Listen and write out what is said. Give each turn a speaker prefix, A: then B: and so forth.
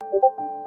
A: 고고